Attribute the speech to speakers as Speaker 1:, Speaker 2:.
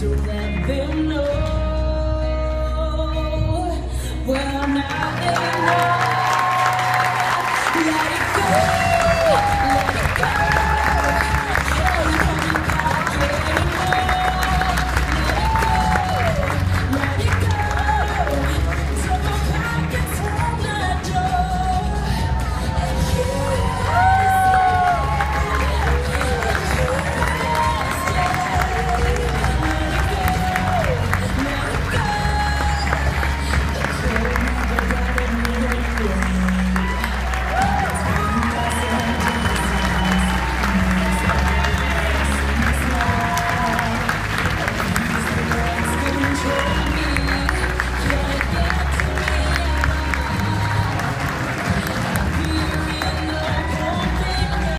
Speaker 1: to let them know. Well, now they know.